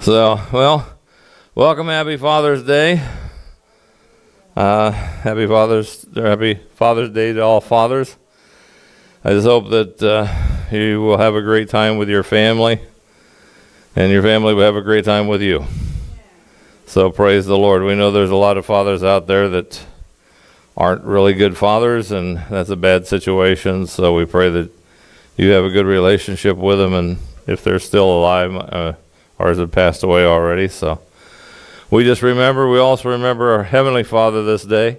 So, well, welcome, Happy Father's Day. Uh, happy Father's Happy Father's Day to all fathers. I just hope that uh, you will have a great time with your family, and your family will have a great time with you. So praise the Lord. We know there's a lot of fathers out there that aren't really good fathers, and that's a bad situation. So we pray that you have a good relationship with them, and if they're still alive, uh, ours have passed away already. So we just remember. We also remember our heavenly Father this day,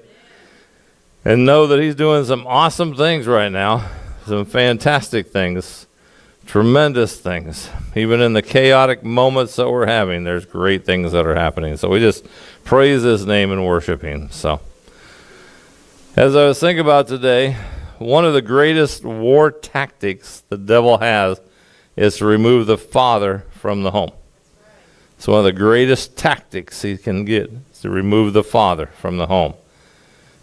and know that He's doing some awesome things right now, some fantastic things, tremendous things. Even in the chaotic moments that we're having, there's great things that are happening. So we just praise His name and worship Him. So. As I was thinking about today, one of the greatest war tactics the devil has is to remove the father from the home. It's one of the greatest tactics he can get is to remove the father from the home.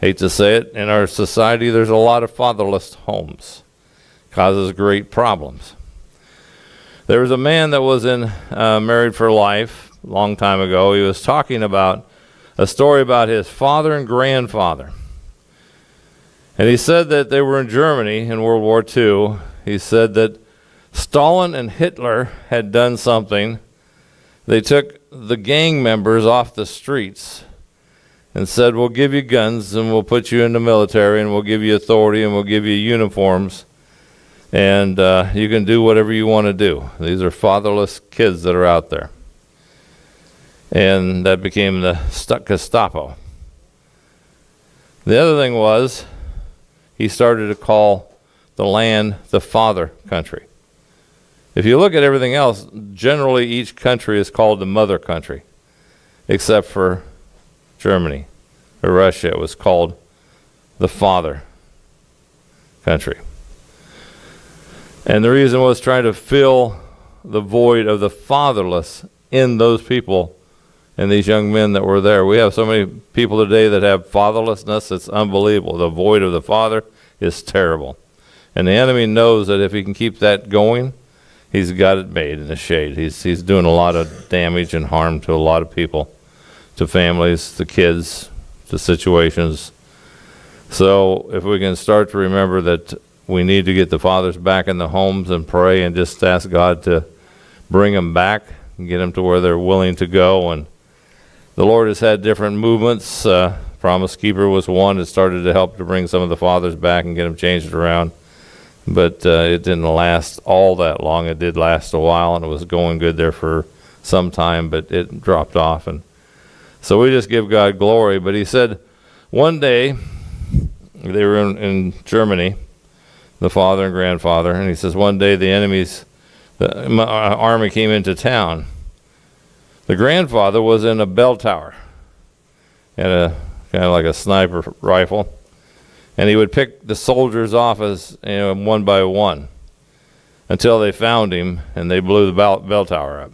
Hate to say it, in our society there's a lot of fatherless homes. Causes great problems. There was a man that was in uh, Married for Life a long time ago. He was talking about a story about his father and grandfather. And he said that they were in Germany in World War II. He said that Stalin and Hitler had done something. They took the gang members off the streets and said, We'll give you guns and we'll put you in the military and we'll give you authority and we'll give you uniforms and uh, you can do whatever you want to do. These are fatherless kids that are out there. And that became the Gestapo. The other thing was, he started to call the land the father country. If you look at everything else, generally each country is called the mother country, except for Germany or Russia. It was called the father country. And the reason was trying to fill the void of the fatherless in those people and these young men that were there. We have so many people today that have fatherlessness, it's unbelievable. The void of the father is terrible. And the enemy knows that if he can keep that going, he's got it made in the shade. He's, he's doing a lot of damage and harm to a lot of people, to families, to kids, to situations. So if we can start to remember that we need to get the fathers back in the homes and pray and just ask God to bring them back and get them to where they're willing to go and the Lord has had different movements. Uh, Promise Keeper was one that started to help to bring some of the fathers back and get them changed around. But uh, it didn't last all that long. It did last a while, and it was going good there for some time, but it dropped off. And so we just give God glory. But he said one day they were in, in Germany, the father and grandfather, and he says one day the enemy's the army came into town the grandfather was in a bell tower, had a kind of like a sniper rifle, and he would pick the soldiers off as you know, one by one until they found him and they blew the bell, tower up.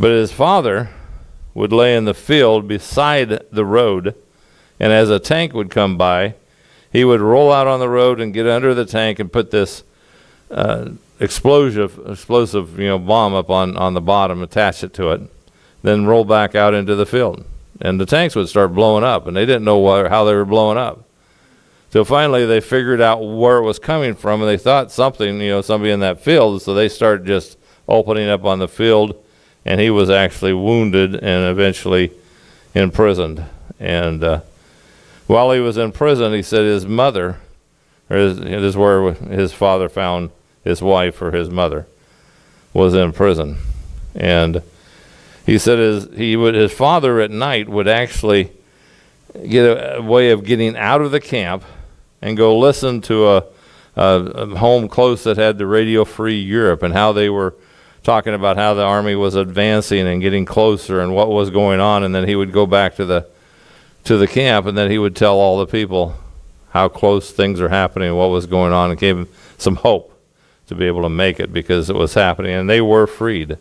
But his father would lay in the field beside the road, and as a tank would come by, he would roll out on the road and get under the tank and put this uh, explosive explosive you know bomb up on on the bottom, attach it to it, then roll back out into the field, and the tanks would start blowing up, and they didn't know what, how they were blowing up. So finally, they figured out where it was coming from, and they thought something, you know, somebody in that field. So they started just opening up on the field, and he was actually wounded and eventually imprisoned. And uh, while he was in prison, he said his mother, or his, this is where his father found his wife or his mother, was in prison. And he said his, he would, his father at night would actually get a, a way of getting out of the camp and go listen to a, a, home close that had the Radio Free Europe and how they were talking about how the army was advancing and getting closer and what was going on and then he would go back to the to the camp and then he would tell all the people how close things are happening and what was going on and gave them some hope to be able to make it because it was happening, and they were freed.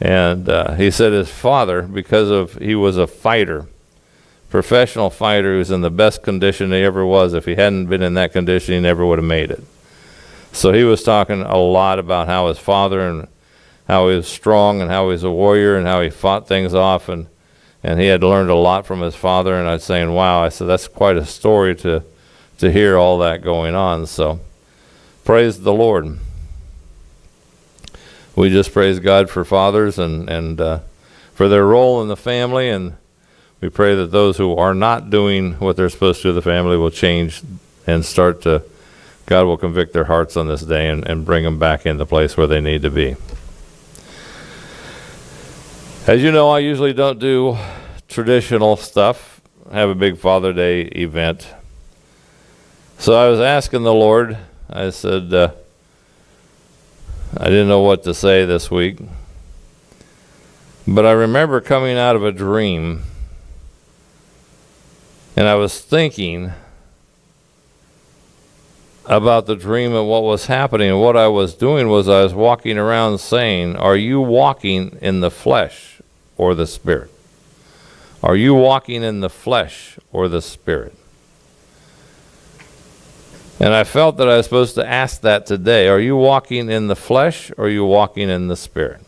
And uh, he said his father, because of he was a fighter, professional fighter who was in the best condition he ever was. If he hadn't been in that condition, he never would have made it. So he was talking a lot about how his father and how he was strong and how he was a warrior and how he fought things off and and he had learned a lot from his father and I was saying, Wow, I said that's quite a story to to hear all that going on. So praise the Lord. We just praise God for fathers and, and uh, for their role in the family and we pray that those who are not doing what they're supposed to, do the family will change and start to, God will convict their hearts on this day and, and bring them back in the place where they need to be. As you know, I usually don't do traditional stuff, I have a big Father Day event. So I was asking the Lord, I said, uh, I didn't know what to say this week. But I remember coming out of a dream and I was thinking about the dream and what was happening. And what I was doing was I was walking around saying, Are you walking in the flesh or the spirit? Are you walking in the flesh or the spirit? And I felt that I was supposed to ask that today. Are you walking in the flesh or are you walking in the spirit?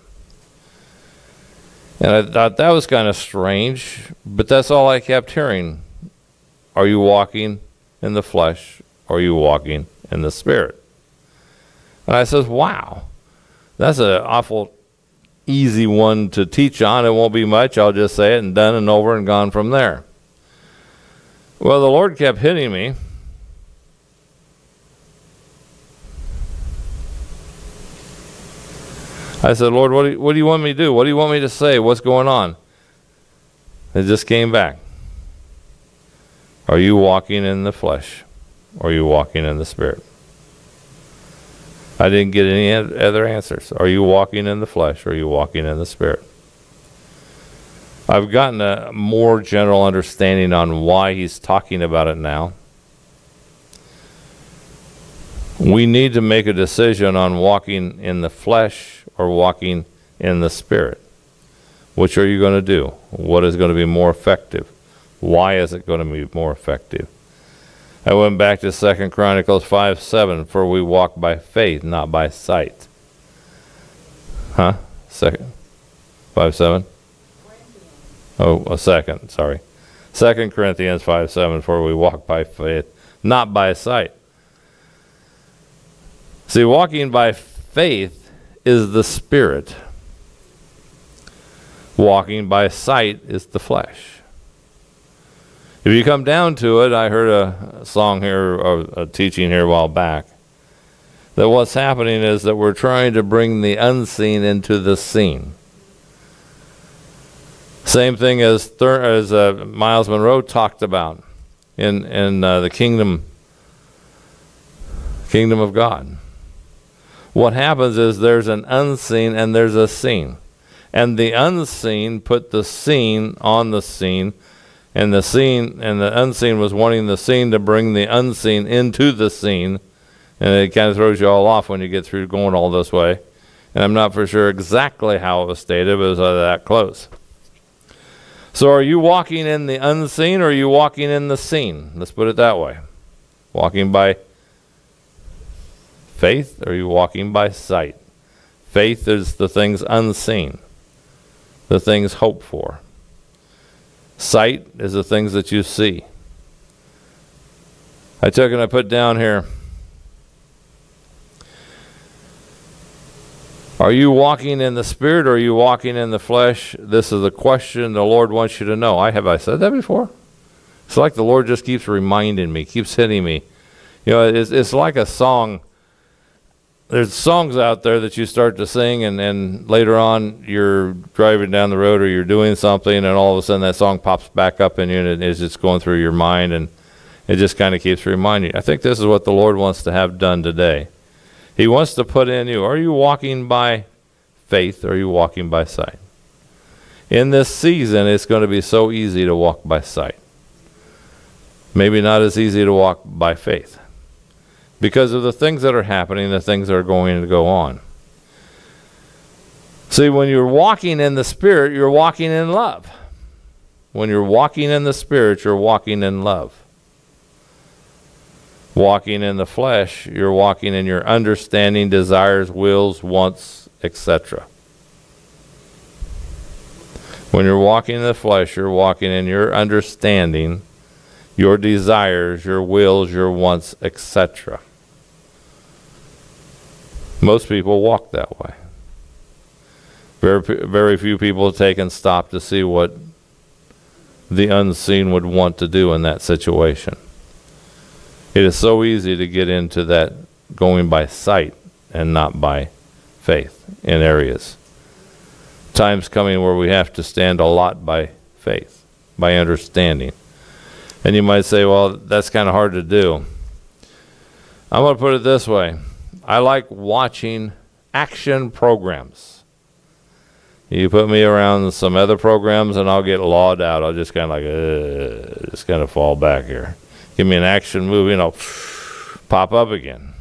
And I thought that was kind of strange, but that's all I kept hearing are you walking in the flesh or are you walking in the spirit? And I says, wow, that's an awful easy one to teach on. It won't be much. I'll just say it and done and over and gone from there. Well, the Lord kept hitting me. I said, Lord, what do, you, what do you want me to do? What do you want me to say? What's going on? It just came back. Are you walking in the flesh or are you walking in the spirit? I didn't get any other answers. Are you walking in the flesh or are you walking in the spirit? I've gotten a more general understanding on why he's talking about it now. We need to make a decision on walking in the flesh or walking in the spirit. Which are you going to do? What is going to be more effective? Why is it going to be more effective? I went back to Second Chronicles 5 7, for we walk by faith, not by sight. Huh? Second? 5 7? Oh, a second, sorry. Second Corinthians 5 7, for we walk by faith, not by sight. See, walking by faith is the spirit. Walking by sight is the flesh. If you come down to it, I heard a song here, or a teaching here a while back, that what's happening is that we're trying to bring the unseen into the seen. Same thing as, as uh, Myles Munroe talked about in, in uh, the kingdom, kingdom of God. What happens is there's an unseen and there's a seen. And the unseen put the seen on the scene and the seen and the unseen was wanting the seen to bring the unseen into the scene and it kind of throws you all off when you get through going all this way. And i'm not for sure exactly how it was stated but it was uh, that close. So are you walking in the unseen or are you walking in the seen? Let's put it that way. Walking by faith or are you walking by sight faith is the things unseen the things hoped for Sight is the things that you see. I took and I put down here. Are you walking in the spirit or are you walking in the flesh? This is a question the Lord wants you to know. I have I said that before? It's like the Lord just keeps reminding me, keeps hitting me. You know, it's, it's like a song there's songs out there that you start to sing and, then later on you're driving down the road or you're doing something and all of a sudden that song pops back up in you and it is just going through your mind and it just kind of keeps reminding you. I think this is what the Lord wants to have done today. He wants to put in you, are you walking by faith or are you walking by sight? In this season, it's going to be so easy to walk by sight. Maybe not as easy to walk by faith because of the things that are happening, the things that are going to go on. See, when you're walking in the Spirit, you're walking in love. When you're walking in the Spirit, you're walking in love. Walking in the flesh, you're walking in your understanding, desires, wills, wants, etc. When you're walking in the flesh, you're walking in your understanding, your desires, your wills, your wants, etc. Most people walk that way. Very, very few people take and stop to see what the unseen would want to do in that situation. It is so easy to get into that going by sight and not by faith in areas. Times coming where we have to stand a lot by faith, by understanding. And you might say, well, that's kind of hard to do. I'm going to put it this way I like watching action programs. You put me around some other programs and I'll get lawed out. I'll just kind of like, uh, just kind of fall back here. Give me an action movie and I'll pop up again.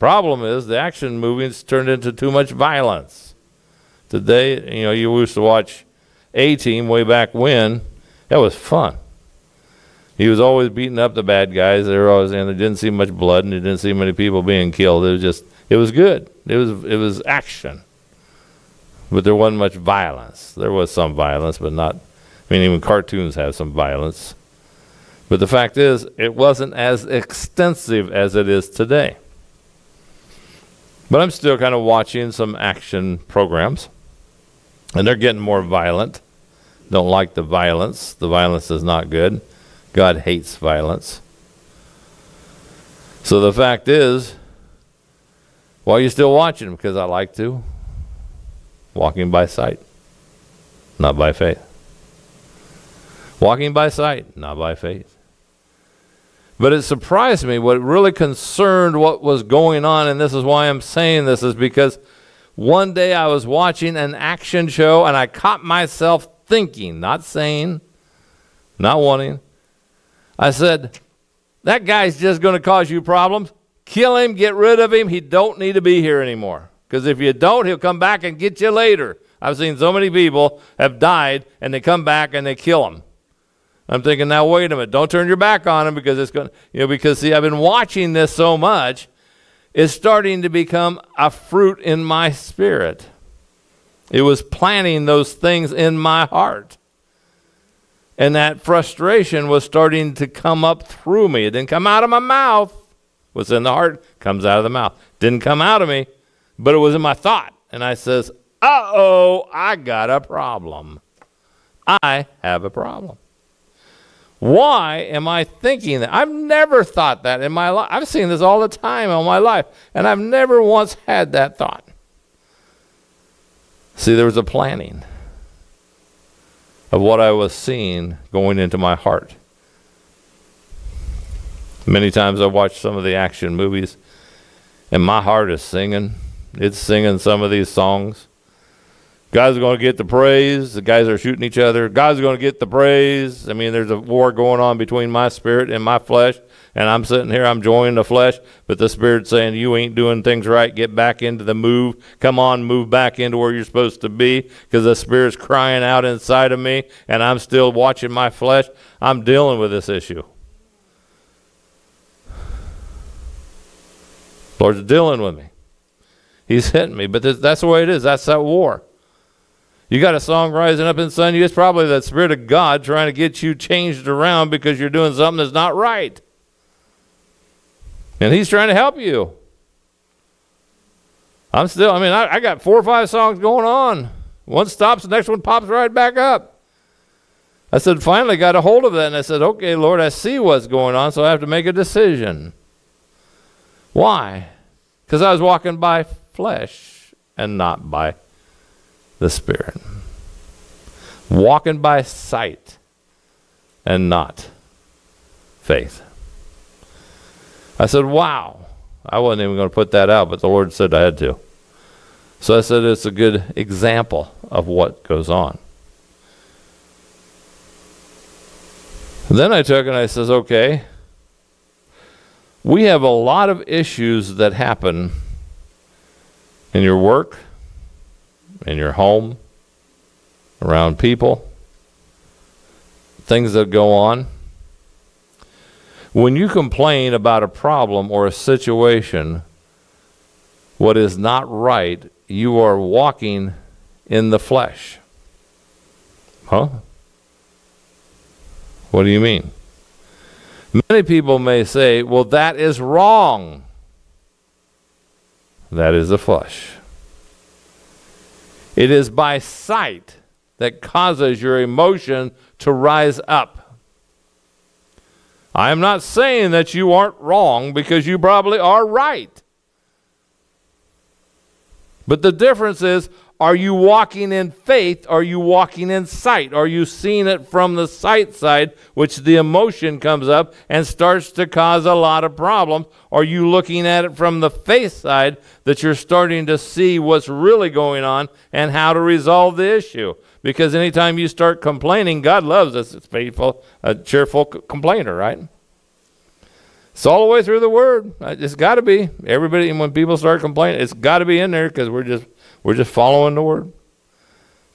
Problem is, the action movies turned into too much violence. Today, you know, you used to watch A Team way back when. That was fun. He was always beating up the bad guys. They were always, and they didn't see much blood, and they didn't see many people being killed. It was just, it was good. It was, it was action, but there wasn't much violence. There was some violence, but not. I mean, even cartoons have some violence. But the fact is, it wasn't as extensive as it is today. But I'm still kind of watching some action programs, and they're getting more violent. Don't like the violence. The violence is not good. God hates violence. So the fact is, why are you still watching? Because I like to. Walking by sight, not by faith. Walking by sight, not by faith. But it surprised me. What really concerned what was going on, and this is why I'm saying this, is because one day I was watching an action show and I caught myself thinking, not saying, not wanting, I said, that guy's just going to cause you problems. Kill him, get rid of him. He don't need to be here anymore. Because if you don't, he'll come back and get you later. I've seen so many people have died and they come back and they kill them. I'm thinking, now wait a minute, don't turn your back on him because it's going, you know, because see, I've been watching this so much, it's starting to become a fruit in my spirit. It was planting those things in my heart. And that frustration was starting to come up through me. It didn't come out of my mouth. What's in the heart comes out of the mouth. Didn't come out of me, but it was in my thought. And I says, uh oh, I got a problem. I have a problem. Why am I thinking that? I've never thought that in my life. I've seen this all the time in my life, and I've never once had that thought. See, there was a planning of what I was seeing going into my heart. Many times I watch some of the action movies, and my heart is singing. It's singing some of these songs. Guys are going to get the praise. The guys are shooting each other. Guys are going to get the praise. I mean, there's a war going on between my spirit and my flesh and I'm sitting here, I'm joining the flesh, but the Spirit's saying, You ain't doing things right. Get back into the move. Come on, move back into where you're supposed to be because the Spirit's crying out inside of me, and I'm still watching my flesh. I'm dealing with this issue. Lord's dealing with me. He's hitting me, but that's the way it is. That's that war. You got a song rising up inside you. It's probably the Spirit of God trying to get you changed around because you're doing something that's not right. And he's trying to help you. I'm still, I mean, I, I got four or five songs going on. One stops, the next one pops right back up. I said, finally got a hold of that, and I said, okay, Lord, I see what's going on, so I have to make a decision. Why? Because I was walking by flesh and not by the Spirit. Walking by sight and not faith. I said, wow. I wasn't even going to put that out, but the Lord said I had to. So I said, it's a good example of what goes on. Then I took and I says, okay, we have a lot of issues that happen in your work, in your home, around people, things that go on. When you complain about a problem or a situation, what is not right, you are walking in the flesh. Huh? What do you mean? Many people may say, well, that is wrong. That is the flesh. It is by sight that causes your emotion to rise up. I am not saying that you aren't wrong because you probably are right. But the difference is are you walking in faith? Are you walking in sight? Are you seeing it from the sight side, which the emotion comes up and starts to cause a lot of problems? Are you looking at it from the faith side that you're starting to see what's really going on and how to resolve the issue? Because anytime you start complaining, God loves us. It's faithful, a cheerful complainer, right? It's all the way through the word. Uh, it's got to be. Everybody, when people start complaining, it's got to be in there because we're just we're just following the word.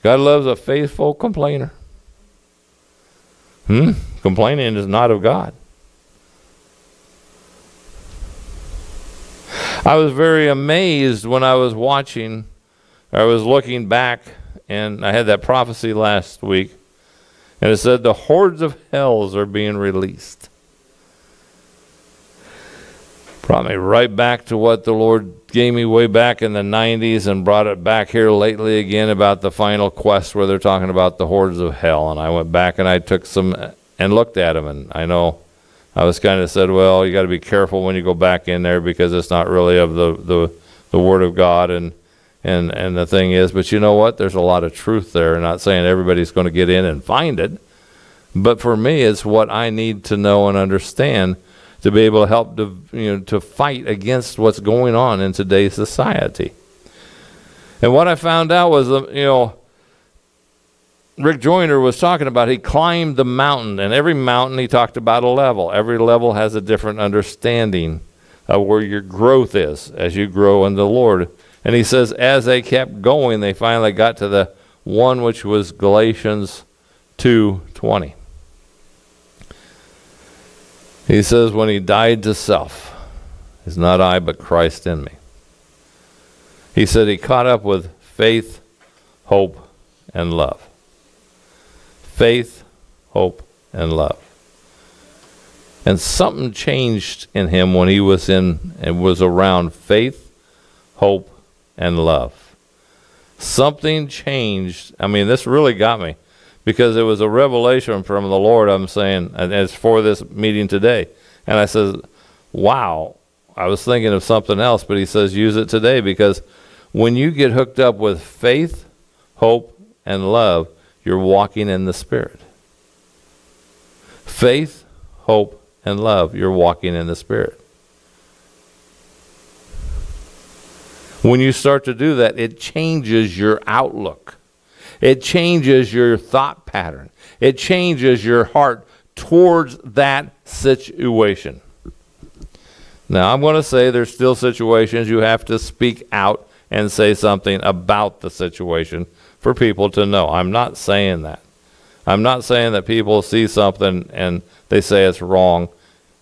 God loves a faithful complainer. Hmm? Complaining is not of God. I was very amazed when I was watching, I was looking back, and I had that prophecy last week, and it said the hordes of hells are being released brought me right back to what the Lord gave me way back in the 90s and brought it back here lately again about the final quest where they're talking about the hordes of hell. And I went back and I took some and looked at them. And I know I was kind of said, well, you got to be careful when you go back in there because it's not really of the, the, the Word of God. And, and, and the thing is, but you know what? There's a lot of truth there. not saying everybody's going to get in and find it. But for me, it's what I need to know and understand to be able to help to, you know, to fight against what's going on in today's society. And what I found out was, uh, you know, Rick Joyner was talking about he climbed the mountain, and every mountain he talked about a level. Every level has a different understanding of where your growth is as you grow in the Lord. And he says, as they kept going, they finally got to the one which was Galatians 2:20. He says, When he died to self, is not I, but Christ in me. He said he caught up with faith, hope, and love. Faith, hope, and love. And something changed in him when he was in and was around faith, hope, and love. Something changed. I mean, this really got me because it was a revelation from the Lord. I'm saying, and it's for this meeting today. And I says, wow, I was thinking of something else, but he says, use it today because when you get hooked up with faith, hope, and love, you're walking in the Spirit. Faith, hope, and love, you're walking in the Spirit. When you start to do that, it changes your outlook. It changes your thought pattern. It changes your heart towards that situation. Now, I'm going to say there's still situations you have to speak out and say something about the situation for people to know. I'm not saying that. I'm not saying that people see something and they say it's wrong.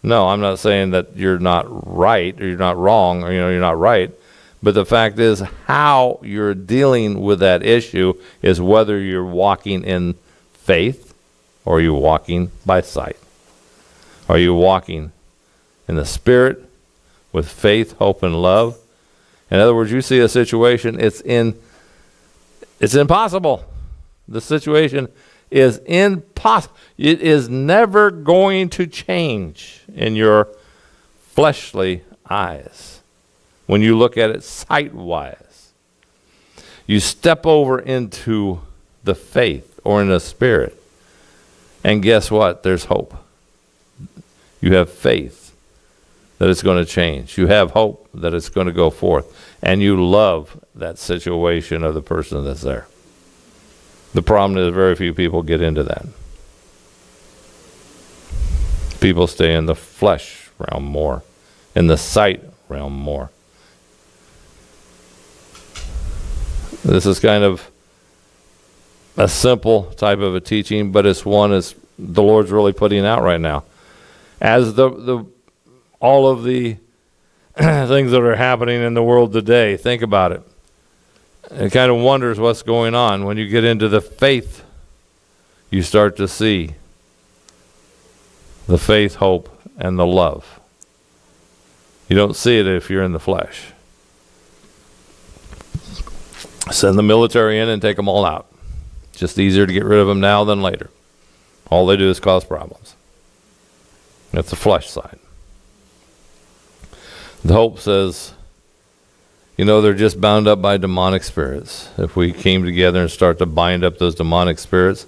No, I'm not saying that you're not right or you're not wrong or you know you're not right. But the fact is, how you're dealing with that issue is whether you're walking in faith or you're walking by sight. Are you walking in the Spirit with faith, hope, and love? In other words, you see a situation, it's in it's impossible. The situation is impossible. It is never going to change in your fleshly eyes when you look at it sight wise. You step over into the faith or in the spirit, and guess what? There's hope. You have faith that it's going to change. You have hope that it's going to go forth. And you love that situation of the person that's there. The problem is, very few people get into that. People stay in the flesh realm more, in the sight realm more. This is kind of a simple type of a teaching, but it's one as the Lord's really putting out right now. As the the all of the things that are happening in the world today, think about it. It kind of wonders what's going on when you get into the faith you start to see the faith, hope, and the love. You don't see it if you're in the flesh. Send the military in and take them all out. Just easier to get rid of them now than later. All they do is cause problems. That's the flesh side. The hope says, you know, they're just bound up by demonic spirits. If we came together and start to bind up those demonic spirits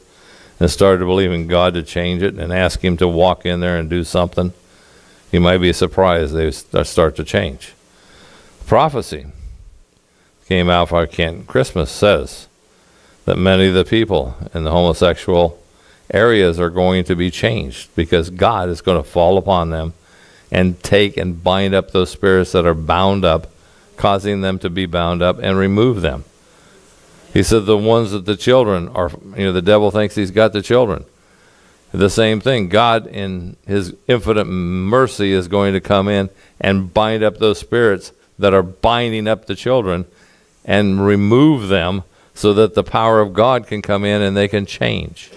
and started to believe in God to change it and ask Him to walk in there and do something, you might be surprised they start to change. Prophecy came out for Kent Christmas says that many of the people in the homosexual areas are going to be changed because God is going to fall upon them and take and bind up those spirits that are bound up, causing them to be bound up, and remove them. He said the ones that the children are, you know, the devil thinks he's got the children. The same thing. God, in his infinite mercy, is going to come in and bind up those spirits that are binding up the children and remove them so that the power of God can come in and they can change.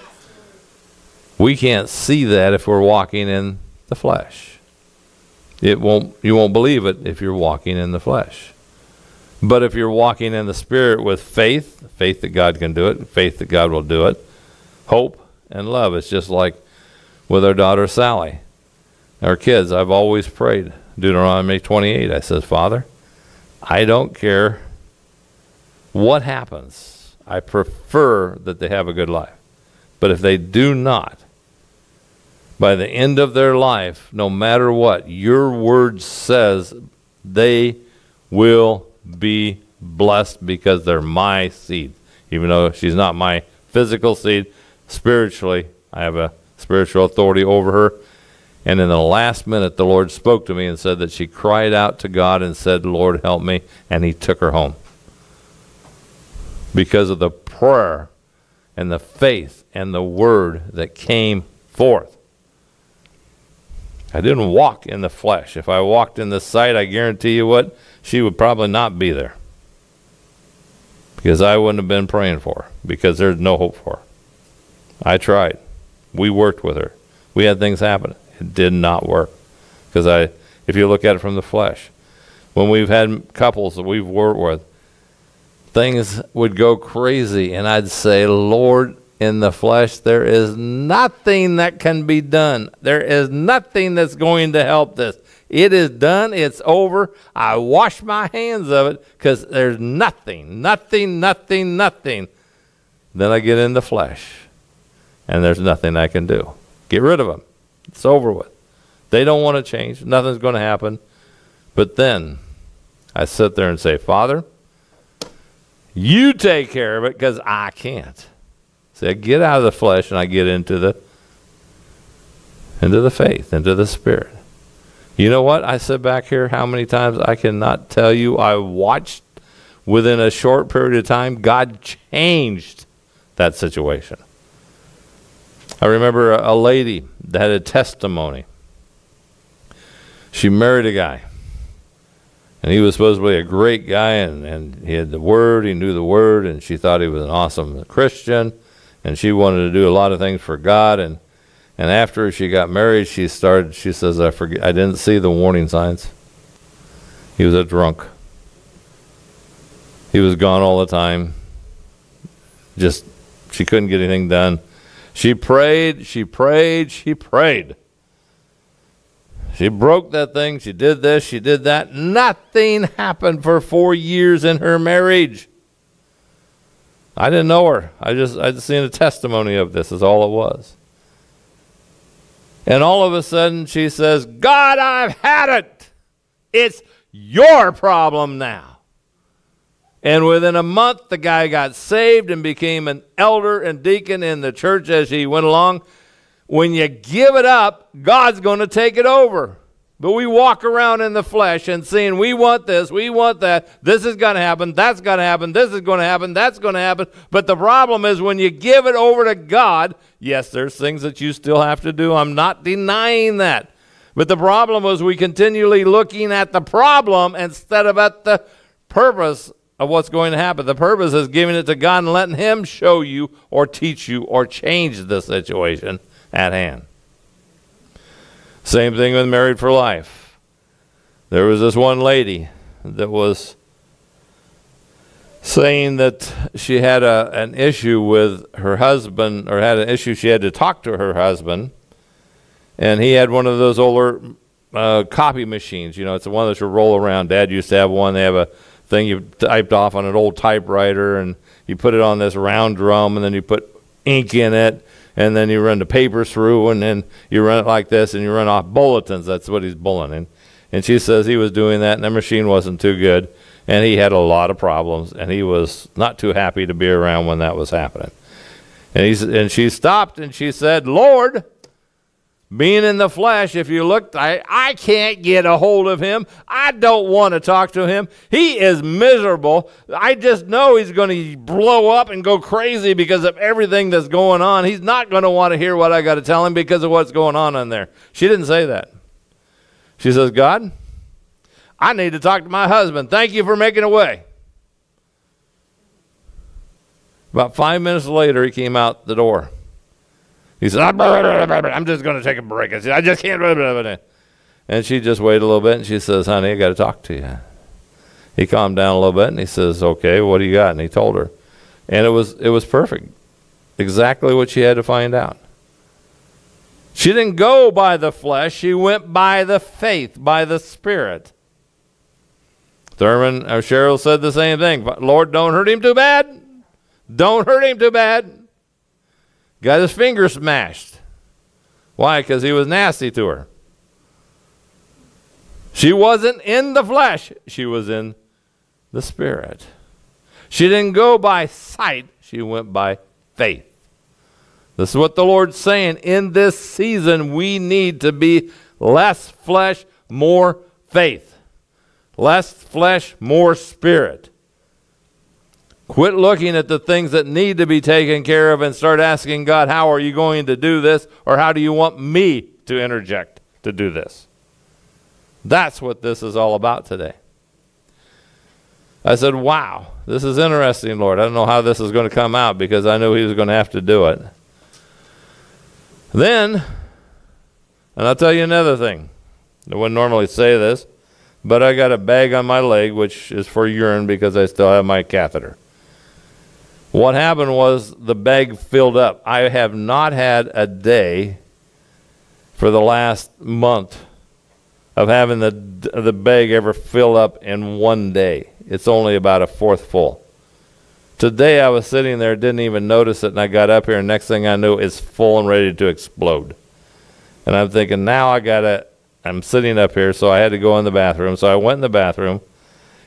We can't see that if we're walking in the flesh. It won't you won't believe it if you're walking in the flesh. But if you're walking in the spirit with faith, faith that God can do it, faith that God will do it, hope and love. It's just like with our daughter Sally. Our kids, I've always prayed. Deuteronomy 28, I says, Father, I don't care what happens. I prefer that they have a good life. But if they do not, by the end of their life, no matter what, your word says they will be blessed because they're my seed. Even though she's not my physical seed, spiritually, I have a spiritual authority over her. And in the last minute, the Lord spoke to me and said that she cried out to God and said, Lord, help me. And He took her home because of the prayer and the faith and the word that came forth. I didn't walk in the flesh. If I walked in the sight, I guarantee you what, she would probably not be there. Because I wouldn't have been praying for her, because there's no hope for her. I tried. We worked with her. We had things happen. It did not work. Because I, if you look at it from the flesh, when we've had couples that we've worked with, things would go crazy, and I'd say, Lord, in the flesh, there is nothing that can be done. There is nothing that's going to help this. It is done. It's over. I wash my hands of it because there's nothing, nothing, nothing, nothing. Then I get in the flesh, and there's nothing I can do. Get rid of them. It's over with. They don't want to change. Nothing's going to happen. But then I sit there and say, Father, you take care of it because I can't. See, I get out of the flesh and I get into the into the faith, into the spirit. You know what? I sit back here how many times I cannot tell you I watched within a short period of time God changed that situation. I remember a lady that had a testimony. She married a guy and he was supposed to be a great guy and, and he had the word he knew the word and she thought he was an awesome christian and she wanted to do a lot of things for god and and after she got married she started she says i forget i didn't see the warning signs. He was a drunk. He was gone all the time. Just she couldn't get anything done. She prayed she prayed she prayed she broke that thing. She did this. She did that. Nothing happened for four years in her marriage. I didn't know her. I just I just seen a testimony of this. Is all it was. And all of a sudden she says, "God, I've had it. It's your problem now." And within a month, the guy got saved and became an elder and deacon in the church as he went along. When you give it up, God's going to take it over. But we walk around in the flesh and saying, we want this, we want that, this is going to happen, that's going to happen, this is going to happen, that's going to happen. But the problem is when you give it over to God, yes, there's things that you still have to do. I'm not denying that. But the problem is we continually looking at the problem instead of at the purpose of what's going to happen. The purpose is giving it to God and letting Him show you or teach you or change the situation at hand. Same thing with Married for Life. There was this one lady that was saying that she had a, an issue with her husband, or had an issue she had to talk to her husband, and he had one of those older uh, copy machines. You know, it's the one that you roll around. Dad used to have one. They have a thing you typed off on an old typewriter, and you put it on this round drum, and then you put ink in it, and then you run the paper through, and then you run it like this, and you run off bulletins. That's what he's bulleting. And she says he was doing that, and the machine wasn't too good, and he had a lot of problems, and he was not too happy to be around when that was happening. And he's and she stopped and she said, "Lord." Being in the flesh, if you look, I, I can't get a hold of him. I don't want to talk to him. He is miserable. I just know he's going to blow up and go crazy because of everything that's going on. He's not going to want to hear what I got to tell him because of what's going on in there. She didn't say that. She says, God, I need to talk to my husband. Thank you for making a way. About five minutes later, he came out the door. He said, I'm just going to take a break. I said, I just can't. And she just waited a little bit and she says, Honey, I got to talk to you. He calmed down a little bit and he says, Okay, what do you got? And he told her. And it was it was perfect. Exactly what she had to find out. She didn't go by the flesh, she went by the faith, by the spirit. Thurman or Cheryl said the same thing. Lord, don't hurt him too bad. Don't hurt him too bad. Got his finger smashed. Why? Because he was nasty to her. She wasn't in the flesh, she was in the spirit. She didn't go by sight, she went by faith. This is what the Lord's saying. In this season, we need to be less flesh, more faith. Less flesh, more spirit. Quit looking at the things that need to be taken care of and start asking God, how are you going to do this? Or how do you want me to interject to do this? That's what this is all about today. I said, wow, this is interesting, Lord. I don't know how this is going to come out because I knew He was going to have to do it. Then, and I'll tell you another thing. I wouldn't normally say this, but I got a bag on my leg, which is for urine because I still have my catheter. What happened was the bag filled up. I have not had a day for the last month of having the the bag ever fill up in one day. It's only about a fourth full. Today I was sitting there, didn't even notice it, and I got up here, and next thing I knew, it's full and ready to explode. And I'm thinking, now I gotta. I'm sitting up here, so I had to go in the bathroom. So I went in the bathroom,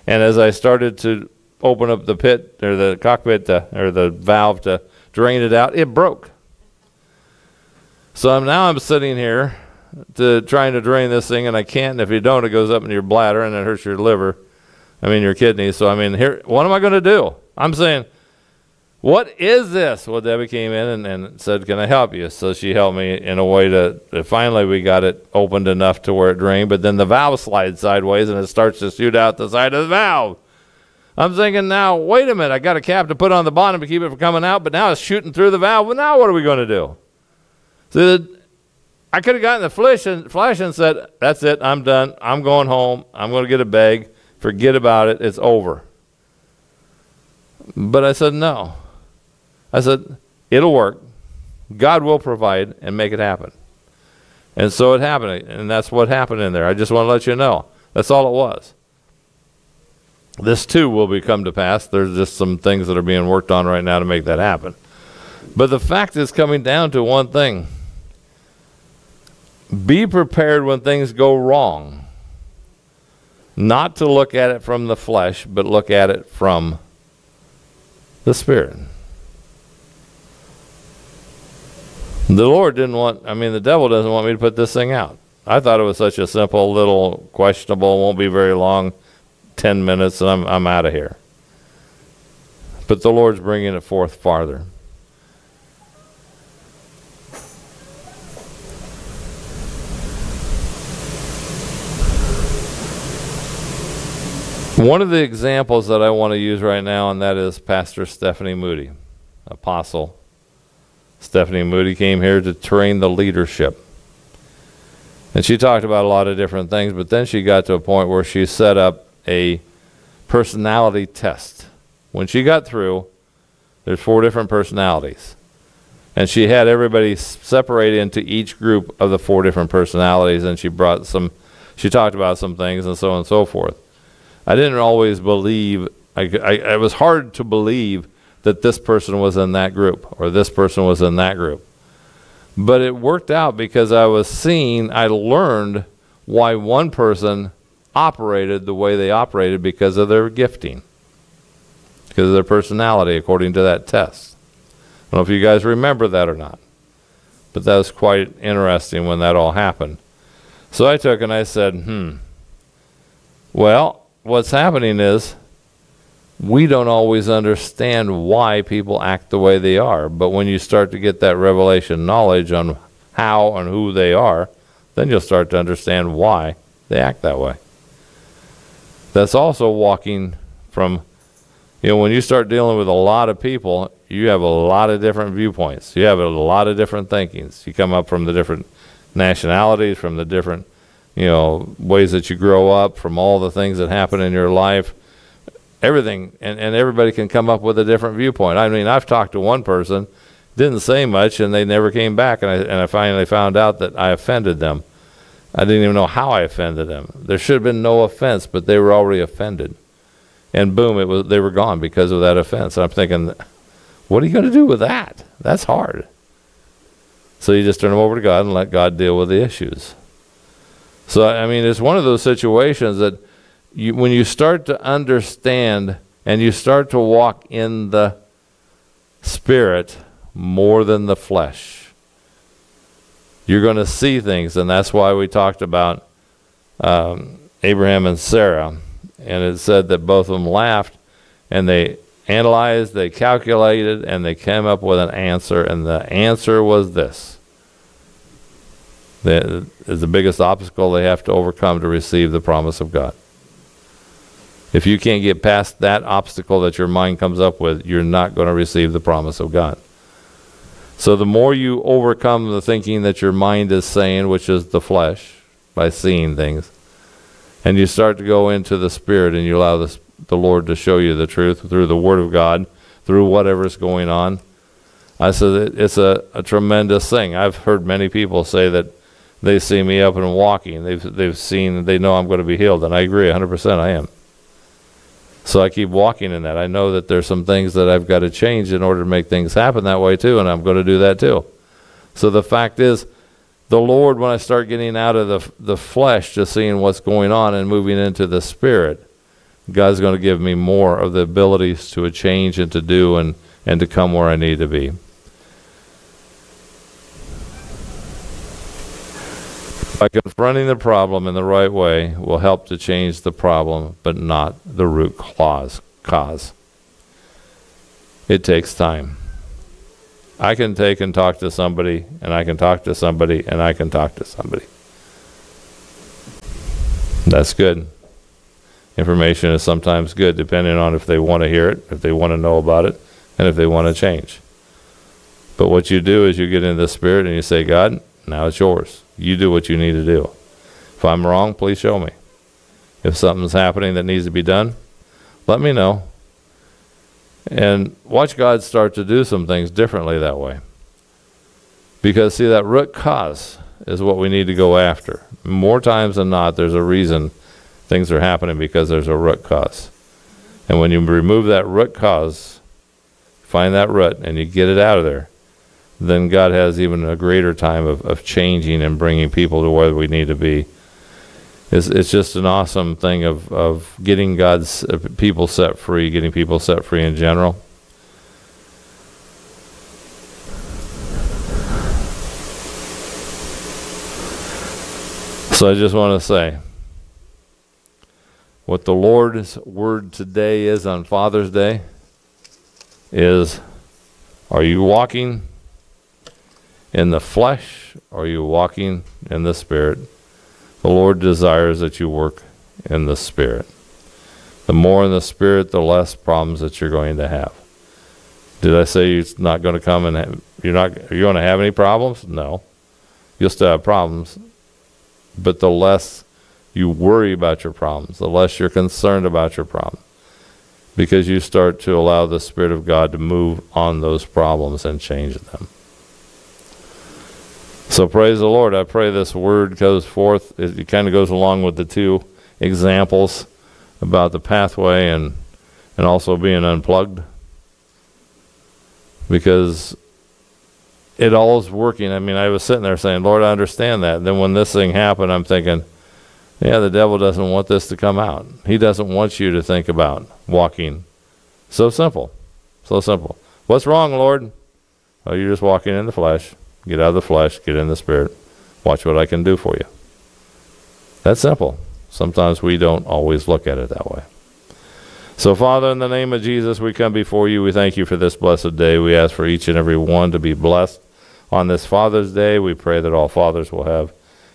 and as I started to open up the pit or the cockpit to, or the valve to drain it out, it broke. So I'm, now I'm sitting here to trying to drain this thing, and I can't. And if you don't, it goes up in your bladder and it hurts your liver. I mean your kidneys. So I mean, here, what am I going to do? I'm saying, what is this? Well, Debbie came in and, and said, "Can I help you?" So she helped me in a way to, to finally we got it opened enough to where it drained. But then the valve slides sideways and it starts to shoot out the side of the valve. I'm thinking now, wait a minute, I got a cap to put on the bottom to keep it from coming out, but now it's shooting through the valve. Well, now what are we going to do? So I could have gotten the flash and, flash and said, that's it, I'm done. I'm going home. I'm going to get a bag. Forget about it. It's over. But I said, no. I said, it'll work. God will provide and make it happen. And so it happened. And that's what happened in there. I just want to let you know. That's all it was this too will become to pass. There's just some things that are being worked on right now to make that happen. But the fact is coming down to one thing be prepared when things go wrong. Not to look at it from the flesh, but look at it from the Spirit. The Lord didn't want, I mean, the devil doesn't want me to put this thing out. I thought it was such a simple, little, questionable, won't be very long 10 minutes and I'm, I'm out of here. But the Lord's bringing it forth farther. One of the examples that I want to use right now, and that is Pastor Stephanie Moody, Apostle Stephanie Moody came here to train the leadership. And she talked about a lot of different things, but then she got to a point where she set up a personality test. When she got through, there's four different personalities. And she had everybody separate into each group of the four different personalities, and she brought some, she talked about some things and so on and so forth. I didn't always believe, I, I, it was hard to believe that this person was in that group or this person was in that group. But it worked out because I was seeing, I learned why one person operated the way they operated because of their gifting, because of their personality, according to that test. I don't know if you guys remember that or not, but that was quite interesting when that all happened. So I took and I said, hmm, well, what's happening is we don't always understand why people act the way they are. But when you start to get that revelation knowledge on how and who they are, then you'll start to understand why they act that way. That's also walking from, you know, when you start dealing with a lot of people, you have a lot of different viewpoints. You have a lot of different thinkings. You come up from the different nationalities, from the different, you know, ways that you grow up, from all the things that happen in your life everything, and, and everybody can come up with a different viewpoint. I mean, I've talked to one person, didn't say much, and they never came back, and I, and I finally found out that I offended them. I didn't even know how I offended them. There should have been no offense, but they were already offended. And boom, it was they were gone because of that offense. And I'm thinking, what are you going to do with that? That's hard. So you just turn them over to God and let God deal with the issues. So I mean, it's one of those situations that you, when you start to understand and you start to walk in the spirit more than the flesh, you're going to see things. And that's why we talked about um, Abraham and Sarah. And it said that both of them laughed and they analyzed, they calculated, and they came up with an answer. And the answer was this. That is the biggest obstacle they have to overcome to receive the promise of God. If you can't get past that obstacle that your mind comes up with, you're not going to receive the promise of God. So the more you overcome the thinking that your mind is saying, which is the flesh, by seeing things, and you start to go into the Spirit and you allow the, the Lord to show you the truth through the Word of God, through whatever's going on, I said it's a, a tremendous thing. I've heard many people say that they see me up and walking. They've, they've seen, they know I'm going to be healed, and I agree 100% I am. So I keep walking in that. I know that there's some things that I've got to change in order to make things happen that way too, and I'm going to do that too. So the fact is, the Lord, when I start getting out of the the flesh, just seeing what's going on and moving into the spirit, God's going to give me more of the abilities to change and to do and and to come where I need to be. By confronting the problem in the right way will help to change the problem, but not the root cause. cause. It takes time. I can take and talk to somebody, and I can talk to somebody, and I can talk to somebody. That's good. Information is sometimes good, depending on if they want to hear it, if they want to know about it, and if they want to change. But what you do is you get in the spirit and you say, God, now it's yours. You do what you need to do. If I'm wrong, please show me. If something's happening that needs to be done, let me know. And watch God start to do some things differently that way. Because, see, that root cause is what we need to go after. More times than not, there's a reason things are happening because there's a root cause. And when you remove that root cause, find that root and you get it out of there, then God has even a greater time of, of changing and bringing people to where we need to be. It's, it's just an awesome thing of, of getting God's uh, people set free, getting people set free in general. So I just want to say what the Lord's word today is on Father's Day is are you walking in the flesh or are you walking in the spirit? The Lord desires that you work in the spirit. The more in the Spirit, the less problems that you're going to have. Did I say you're not going to come and have, you're not you're going to have any problems? No, you'll still have problems, but the less you worry about your problems, the less you're concerned about your problems, because you start to allow the Spirit of God to move on those problems and change them. So praise the Lord. I pray this word goes forth. It, it kind of goes along with the two examples about the pathway and and also being unplugged because it all is working. I mean, I was sitting there saying, Lord, I understand that. And then when this thing happened, I'm thinking, yeah, the devil doesn't want this to come out. He doesn't want you to think about walking. So simple. So simple. What's wrong, Lord? Oh, you're just walking in the flesh. Get out of the flesh, get in the spirit. Watch what I can do for you. That's simple. Sometimes we don't always look at it that way. So, Father, in the name of Jesus, we come before you. We thank you for this blessed day. We ask for each and every one to be blessed on this Father's Day. We pray that all fathers will have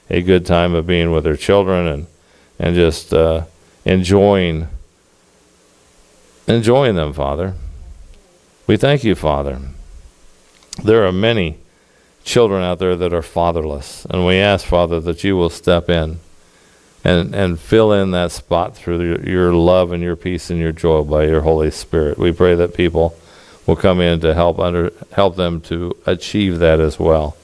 a good time of being with their children and and just uh, enjoying enjoying them, Father. We thank you, Father. There are many children out there that are fatherless, and we ask, Father, that you will step in and and fill in that spot through your, your love and your peace and your joy by your Holy Spirit. We pray that people will come in to help under help them to achieve that as well.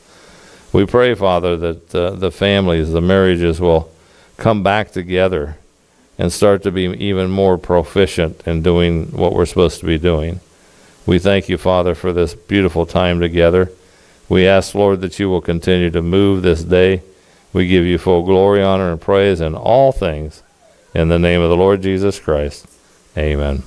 We pray, Father, that uh, the families, the marriages will come back together and start to be even more proficient in doing what we're supposed to be doing. We thank you, Father, for this beautiful time together. We ask, Lord, that you will continue to move this day we give you full glory, honor, and praise in all things. In the name of the Lord Jesus Christ. Amen.